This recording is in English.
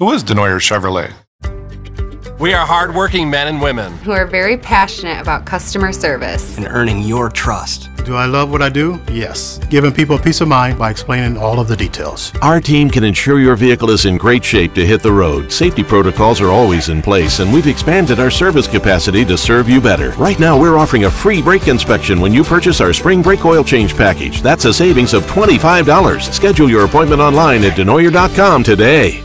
Who is DeNooyer Chevrolet? We are hardworking men and women who are very passionate about customer service and earning your trust. Do I love what I do? Yes. Giving people peace of mind by explaining all of the details. Our team can ensure your vehicle is in great shape to hit the road. Safety protocols are always in place, and we've expanded our service capacity to serve you better. Right now, we're offering a free brake inspection when you purchase our spring brake oil change package. That's a savings of $25. Schedule your appointment online at denooyer.com today.